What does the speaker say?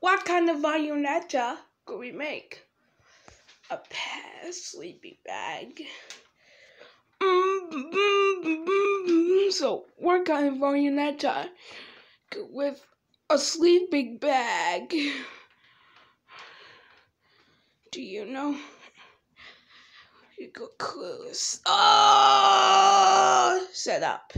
what kind of marionetta could we make? A pair, sleeping bag. Mm, mm, mm, so, what kind of marionetta with a sleeping bag? Do you know? You got clues. Oh, ah, set up.